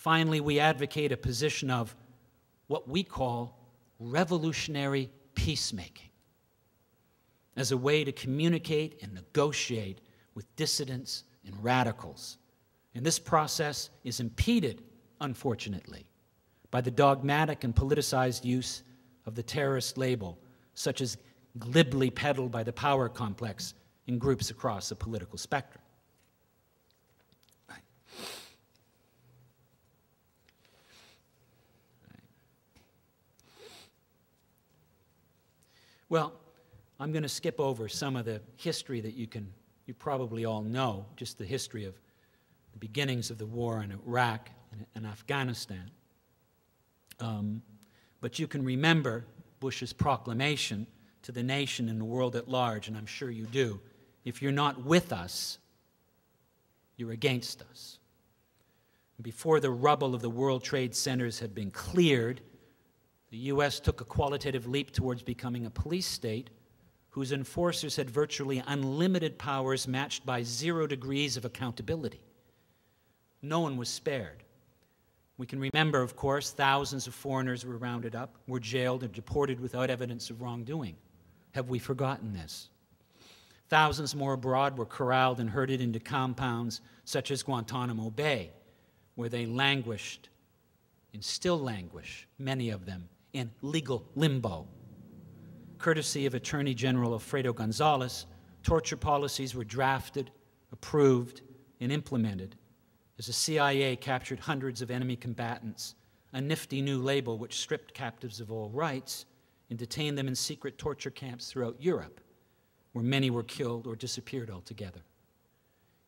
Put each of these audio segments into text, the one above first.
Finally, we advocate a position of what we call revolutionary peacemaking as a way to communicate and negotiate with dissidents and radicals. And this process is impeded, unfortunately, by the dogmatic and politicized use of the terrorist label, such as glibly peddled by the power complex in groups across the political spectrum. Well, I'm going to skip over some of the history that you can you probably all know, just the history of the beginnings of the war in Iraq and, Afghanistan. Um, but you can remember Bush's proclamation to the nation and the world at large, and I'm sure you do. If you're not with us, you're against us. Before the rubble of the World Trade Centers had been cleared, the U.S. took a qualitative leap towards becoming a police state whose enforcers had virtually unlimited powers matched by zero degrees of accountability. No one was spared. We can remember, of course, thousands of foreigners were rounded up, were jailed, and deported without evidence of wrongdoing. Have we forgotten this? Thousands more abroad were corralled and herded into compounds such as Guantanamo Bay, where they languished and still languish, many of them, in legal limbo. Courtesy of Attorney General Alberto Gonzales, torture policies were drafted, approved, and implemented as the CIA captured hundreds of enemy combatants, a nifty new label which stripped captives of all rights and detained them in secret torture camps throughout Europe, where many were killed or disappeared altogether.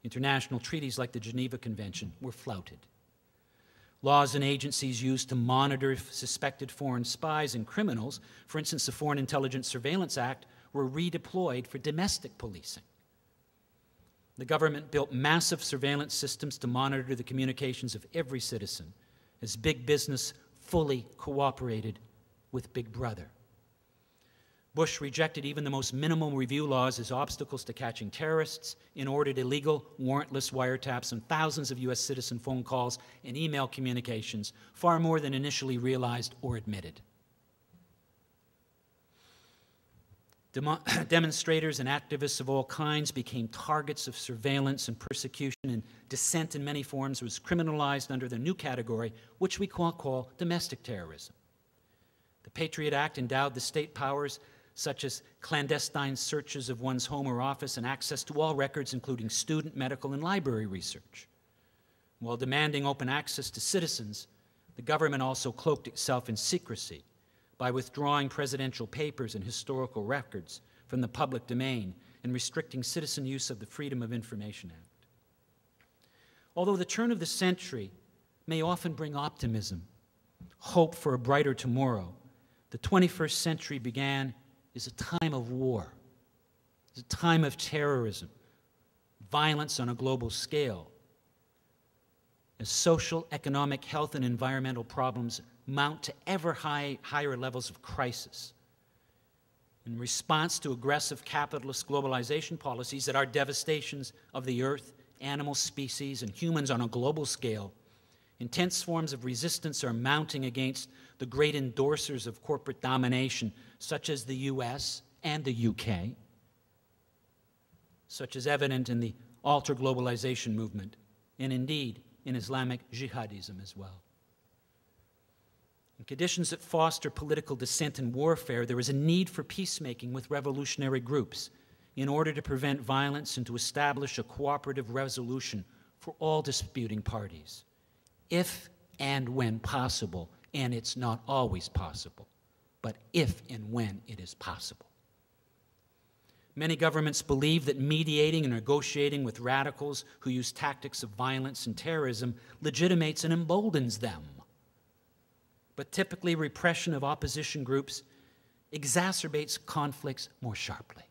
International treaties like the Geneva Convention were flouted. Laws and agencies used to monitor suspected foreign spies and criminals, for instance, the Foreign Intelligence Surveillance Act, were redeployed for domestic policing. The government built massive surveillance systems to monitor the communications of every citizen as big business fully cooperated with Big Brother. Bush rejected even the most minimal review laws as obstacles to catching terrorists and ordered illegal, warrantless wiretaps on thousands of U.S. citizen phone calls and email communications, far more than initially realized or admitted. Demo demonstrators and activists of all kinds became targets of surveillance and persecution, and dissent in many forms was criminalized under the new category, which we call, call domestic terrorism. The Patriot Act endowed the state powers such as clandestine searches of one's home or office and access to all records, including student, medical, and library research. While demanding open access to citizens, the government also cloaked itself in secrecy by withdrawing presidential papers and historical records from the public domain and restricting citizen use of the Freedom of Information Act. Although the turn of the century may often bring optimism, hope for a brighter tomorrow, the 21st century began as a time of war, it's a time of terrorism, violence on a global scale, as social, economic, health, and environmental problems mount to ever high, higher levels of crisis. In response to aggressive capitalist globalization policies that are devastations of the earth, animal species, and humans on a global scale, intense forms of resistance are mounting against the great endorsers of corporate domination, such as the US and the UK, such as evident in the alter globalization movement, and indeed in Islamic jihadism as well. In conditions that foster political dissent and warfare, there is a need for peacemaking with revolutionary groups in order to prevent violence and to establish a cooperative resolution for all disputing parties, if and when possible, and it's not always possible, but if and when it is possible. Many governments believe that mediating and negotiating with radicals who use tactics of violence and terrorism legitimates and emboldens them but typically repression of opposition groups exacerbates conflicts more sharply.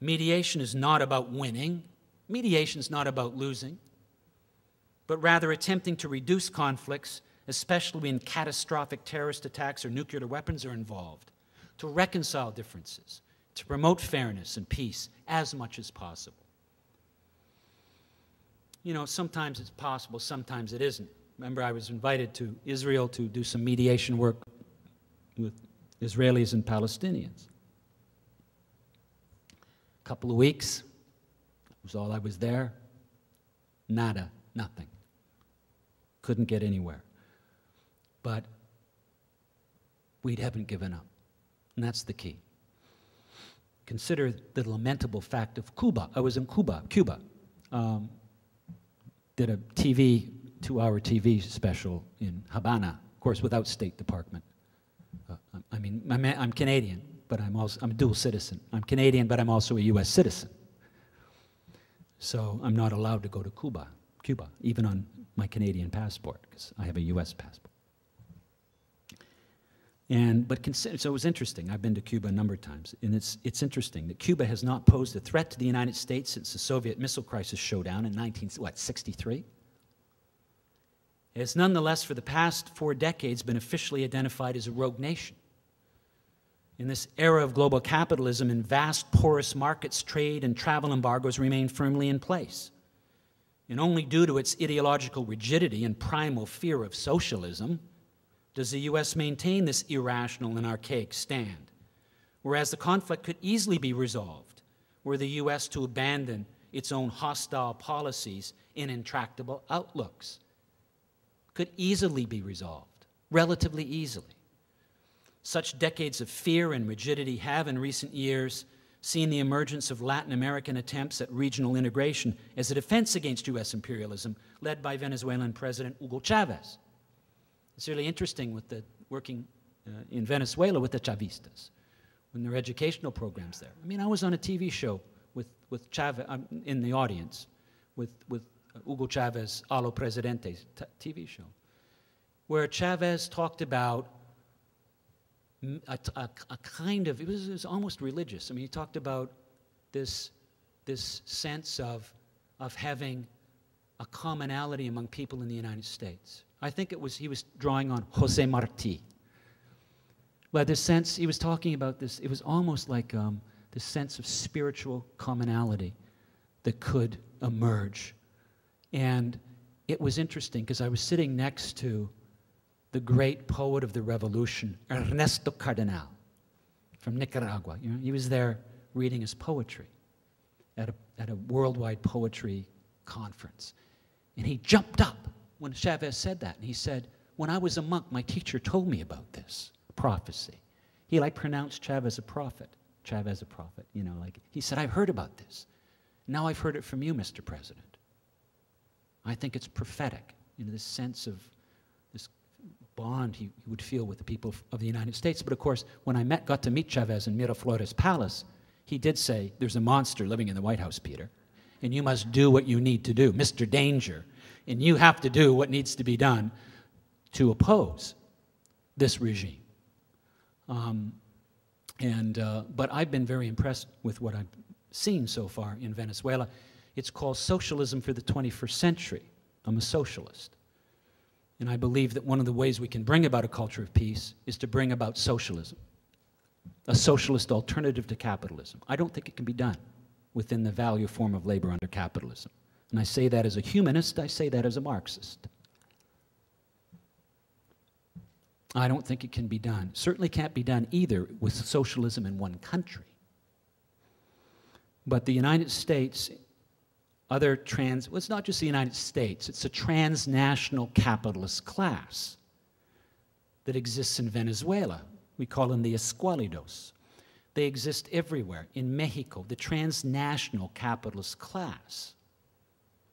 Mediation is not about winning, mediation is not about losing, but rather attempting to reduce conflicts, especially when catastrophic terrorist attacks or nuclear weapons are involved, to reconcile differences, to promote fairness and peace as much as possible. you know, sometimes it's possible, sometimes it isn't. Remember, I was invited to Israel to do some mediation work with Israelis and Palestinians. A couple of weeks, was all I was there. Nada, nothing. Couldn't get anywhere. But we haven't given up. And that's the key. Consider the lamentable fact of Cuba. I was in Cuba, Cuba. Um, did a TV, two hour TV special in Havana, of course, without State Department. Uh, I mean, I'm, I'm Canadian, but I'm also I'm a dual citizen. I'm Canadian, but I'm also a U.S. citizen. So I'm not allowed to go to Cuba, Cuba, even on my Canadian passport, because I have a U.S. passport. And, but so it was interesting. I've been to Cuba a number of times, and it's, it's interesting that Cuba has not posed a threat to the United States since the Soviet missile crisis showdown in 19, what, 63? It has nonetheless, for the past four decades, been officially identified as a rogue nation. In this era of global capitalism and vast porous markets, trade and travel embargoes remain firmly in place. And only due to its ideological rigidity and primal fear of socialism, does the U.S. maintain this irrational and archaic stand? Whereas the conflict could easily be resolved were the U.S. to abandon its own hostile policies and intractable outlooks. Could easily be resolved, relatively easily. Such decades of fear and rigidity have, in recent years, seen the emergence of Latin American attempts at regional integration as a defense against U.S. imperialism, led by Venezuelan President Hugo Chavez. It's really interesting with the working uh, in Venezuela with the Chavistas, when their educational programs there. I mean, I was on a TV show with, with Chavez um, in the audience with, with Hugo Chavez, Aló Presidente TV show, where Chavez talked about a, a, a kind of, it was, it was, almost religious. I mean, he talked about this, this sense of, of having a commonality among people in the United States. I think it was he was drawing on Jose Marti. But this sense, he was talking about this, it was almost like um, this sense of spiritual commonality that could emerge. And it was interesting because I was sitting next to the great poet of the revolution, Ernesto Cardenal from Nicaragua. You know, he was there reading his poetry at a, at a worldwide poetry conference. And he jumped up when Chavez said that. And he said, When I was a monk, my teacher told me about this prophecy. He like pronounced Chavez a prophet. Chavez a prophet, you know, like he said, I've heard about this. Now I've heard it from you, Mr. President. I think it's prophetic, in this sense of bond he, he would feel with the people of the United States. But of course, when I met, got to meet Chavez in Miraflores Palace, he did say, There's a monster living in the White House, Peter, and you must do what you need to do. Mr. Danger and you have to do what needs to be done to oppose this regime. Um, and, uh, but I've been very impressed with what I've seen so far in Venezuela. It's called Socialism for the 21st Century. I'm a socialist. And I believe that one of the ways we can bring about a culture of peace is to bring about socialism, a socialist alternative to capitalism. I don't think it can be done within the value form of labor under capitalism. And I say that as a humanist, I say that as a Marxist. I don't think it can be done. Certainly can't be done either with socialism in one country. But the United States, other trans, well, it's not just the United States, it's a transnational capitalist class that exists in Venezuela. We call them the escualidos. They exist everywhere. In Mexico, the transnational capitalist class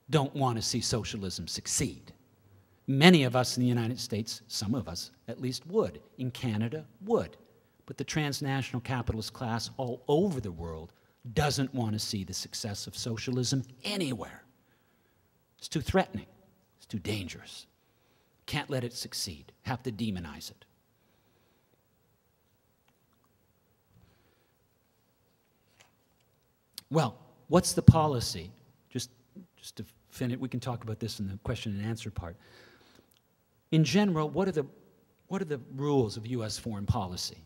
don't want to see socialism succeed. Many of us in the United States, some of us at least would. In Canada, would. But the transnational capitalist class all over the world doesn't want to see the success of socialism anywhere. It's too threatening, it's too dangerous. Can't let it succeed, have to demonize it. Well, what's the policy? Just, just to finish, we can talk about this in the question and answer part. In general, what are the, what are the rules of U.S. foreign policy?